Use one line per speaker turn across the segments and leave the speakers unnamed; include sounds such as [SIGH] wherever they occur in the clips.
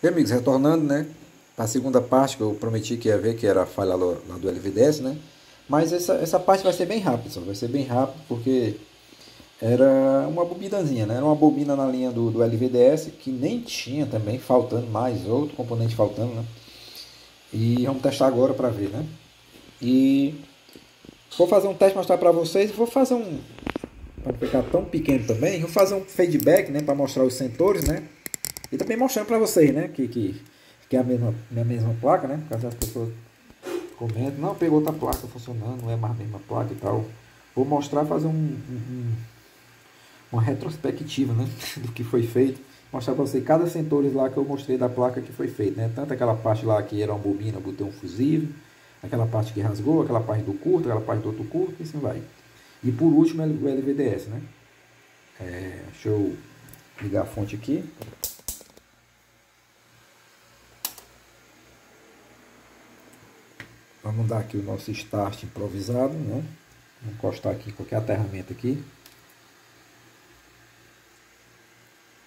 E amigos, retornando, né? A segunda parte que eu prometi que ia ver, que era a falha lá do LVDS, né? Mas essa, essa parte vai ser bem rápida, só vai ser bem rápido porque era uma bobinazinha, né? Era uma bobina na linha do, do LVDS que nem tinha também, faltando mais outro componente faltando, né? E vamos testar agora para ver, né? E vou fazer um teste mostrar para vocês, vou fazer um para ficar tão pequeno também, vou fazer um feedback, né, para mostrar os sensores, né? E também mostrando para vocês, né, que, que, que é a mesma, a mesma placa, né? Caso as pessoas comentem, não, pegou outra placa funcionando, não é mais a mesma placa e tal. Vou mostrar, fazer um, um, uma retrospectiva, né, [LAUGHS] do que foi feito. Mostrar para vocês cada sensores lá que eu mostrei da placa que foi feito, né? Tanto aquela parte lá que era uma bobina, botei um fusível, aquela parte que rasgou, aquela parte do curto, aquela parte do outro curto, e assim vai. E por último o LVDS, né? É, deixa eu ligar a fonte aqui. Vamos dar aqui o nosso start improvisado, né? Vamos encostar aqui qualquer aterramento aqui.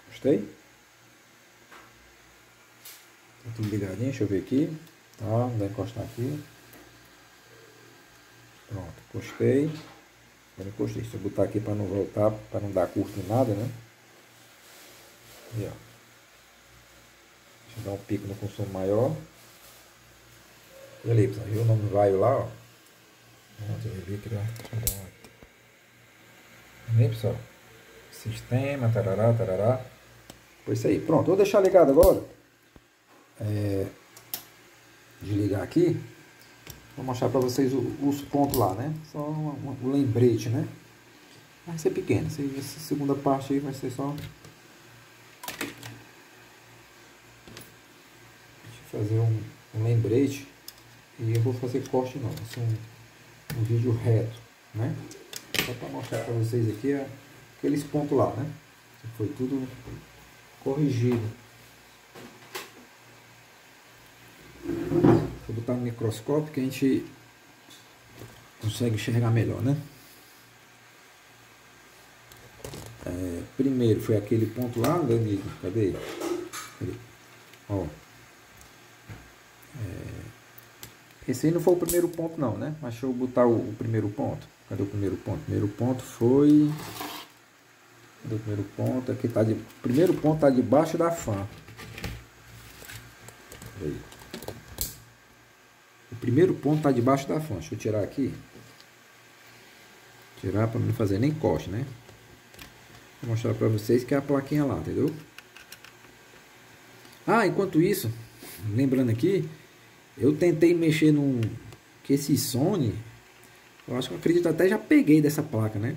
Gostei? Tá tudo ligadinho, deixa eu ver aqui. Tá, vamos encostar aqui. Pronto, encostei. Agora encostei. Deixa eu botar aqui para não voltar, para não dar curto em nada, né? E, ó. Deixa eu dar um pico no consumo maior. E ali, pessoal, viu o nome do vaio lá, ó. Ver aqui, Aí, pessoal. Sistema, tarará, tarará. Foi isso aí. Pronto, vou deixar ligado agora. É, desligar aqui. Vou mostrar para vocês os pontos lá, né? Só um lembrete, né? Vai ser pequeno. Essa segunda parte aí vai ser só... Deixa eu fazer um, um lembrete. E eu vou fazer corte não. Vai ser um, um vídeo reto, né? Só para mostrar para vocês aqui aqueles pontos lá, né? Foi tudo corrigido. Vou botar no microscópio que a gente consegue enxergar melhor, né? É, primeiro foi aquele ponto lá, Danilo, cadê ele? Ó. É, esse aí não foi o primeiro ponto não, né? Mas deixa eu botar o, o primeiro ponto. Cadê o primeiro ponto? O primeiro ponto foi... Cadê o primeiro ponto? Aqui tá de... O primeiro ponto está debaixo da fã. Aí primeiro ponto está debaixo da fonte. Deixa eu tirar aqui. Tirar para não fazer nem corte, né? Vou mostrar para vocês que é a plaquinha lá, entendeu? Ah, enquanto isso, lembrando aqui, eu tentei mexer num que esse Sony, eu acho que eu acredito até já peguei dessa placa, né?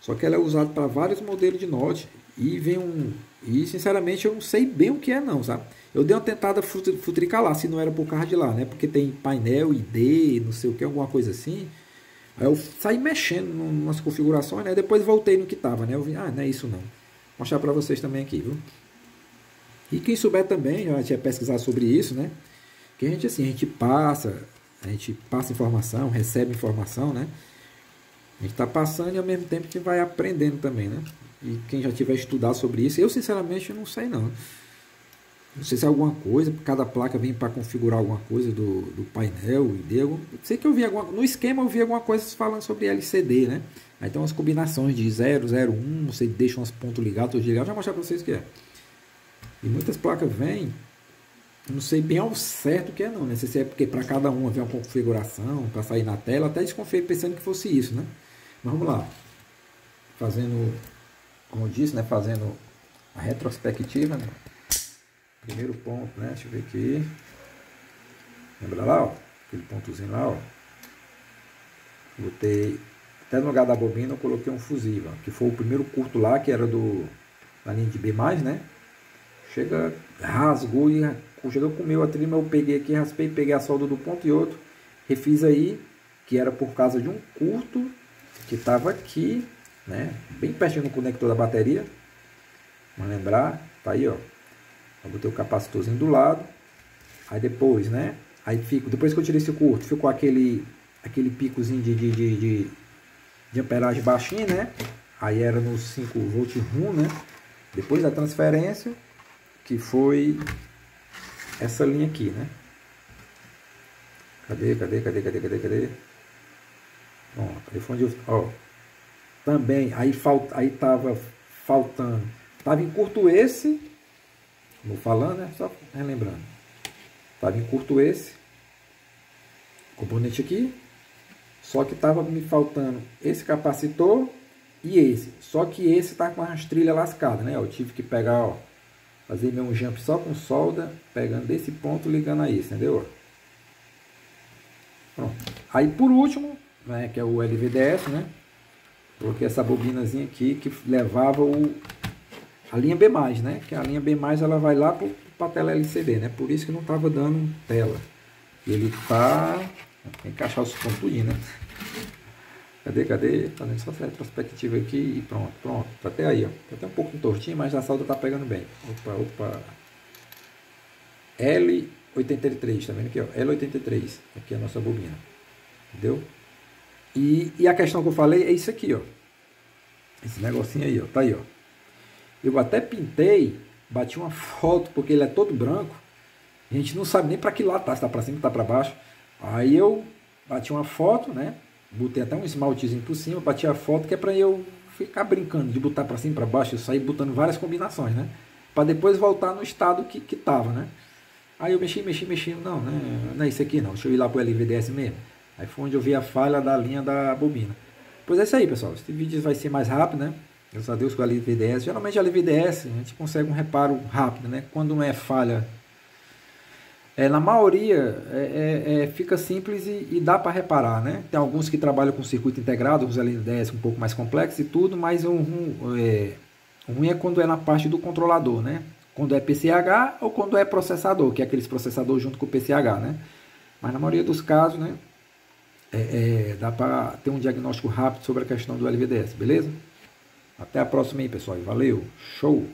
Só que ela é usada para vários modelos de Note e vem um e sinceramente eu não sei bem o que é não, sabe? Eu dei uma tentada futricar lá, se não era por causa de lá, né? Porque tem painel, ID, não sei o que, alguma coisa assim. Aí eu saí mexendo nas configurações, né? Depois voltei no que tava, né? Eu vi, ah, não é isso não. Vou mostrar para vocês também aqui, viu? E quem souber também, já tinha pesquisado sobre isso, né? Que a gente assim, a gente passa, a gente passa informação, recebe informação, né? A gente está passando e ao mesmo tempo que vai aprendendo também, né? E quem já tiver estudado sobre isso, eu sinceramente não sei não. Não sei se é alguma coisa, cada placa vem para configurar alguma coisa do, do painel, ID. Algum, sei que eu vi alguma, no esquema eu vi alguma coisa falando sobre LCD, né? Aí tem umas combinações de 0, 0, 1, você deixa uns pontos ligados, outros ligados, já mostrar para vocês o que é. E muitas placas vêm, não sei bem ao certo o que é não, né? Se é porque para cada uma vem uma configuração para sair na tela, até desconfiei pensando que fosse isso, né? Mas vamos lá. Fazendo, como eu disse, né? Fazendo a retrospectiva, né? Primeiro ponto, né? Deixa eu ver aqui. Lembra lá, ó? Aquele pontozinho lá, ó. Botei. Até no lugar da bobina eu coloquei um fusível, que foi o primeiro curto lá, que era do. Da linha de B, né? Chega, rasgou e chegou com o meu trima, eu peguei aqui, raspei, peguei a solda do ponto e outro, refiz aí, que era por causa de um curto que estava aqui, né? Bem pertinho no conector da bateria. Vamos lembrar, tá aí, ó. Eu botei o capacitorzinho do lado. Aí depois, né? Aí fico, depois que eu tirei esse curto, ficou aquele, aquele picozinho de, de, de, de, de amperagem baixinho, né? Aí era no 5 volt rum, né? Depois da transferência, que foi essa linha aqui, né? Cadê, cadê, cadê, cadê, cadê, cadê? Pronto, aí foi onde eu, ó, também, aí, falta, aí tava faltando, tava em curto esse, vou falando, né? Só relembrando. Tava em curto esse, componente aqui, só que tava me faltando esse capacitor e esse. Só que esse tá com a rastrilha lascada, né? Eu tive que pegar, ó, fazer meu jump só com solda, pegando desse ponto ligando a esse, entendeu? Pronto. Aí por último, né, que é o LVDS, né? Coloquei essa bobinazinha aqui que levava o, a linha B+, né? Que a linha B+, ela vai lá para a tela LCD, né? Por isso que não estava dando tela. Ele tá... Encaixar os pontos né? Cadê, cadê? Fazendo só essa retrospectiva aqui e pronto, pronto. Tá até aí, ó. Tá até um pouco tortinho, mas a salda tá pegando bem. Opa, opa. L83, tá vendo aqui, ó? L83. Aqui é a nossa bobina. Entendeu? E, e a questão que eu falei é isso aqui, ó. Esse negocinho aí, ó. Tá aí, ó. Eu até pintei, bati uma foto, porque ele é todo branco. A gente não sabe nem para que lado tá, se tá para cima, tá para baixo. Aí eu bati uma foto, né? Botei até um esmaltezinho por cima, bati a foto que é para eu ficar brincando de botar para cima, para baixo, eu sair botando várias combinações, né? Para depois voltar no estado que que tava, né? Aí eu mexi, mexi, mexi, não, né? Não é isso aqui não, deixa eu ir lá pro LVDS mesmo. Aí foi onde eu vi a falha da linha da bobina. Pois é isso aí, pessoal. Este vídeo vai ser mais rápido, né? Graças a Deus com a LVDS. Geralmente a LVDS a gente consegue um reparo rápido, né? Quando não é falha. É, na maioria é, é, é fica simples e, e dá para reparar, né? Tem alguns que trabalham com circuito integrado, os LVDS um pouco mais complexos e tudo, mas um, um, é, ruim é quando é na parte do controlador, né? Quando é PCH ou quando é processador, que é aqueles processadores junto com o PCH, né? Mas na maioria dos casos, né? é, dá para ter um diagnóstico rápido sobre a questão do LVDS, beleza? Até a próxima aí, pessoal. Valeu, show!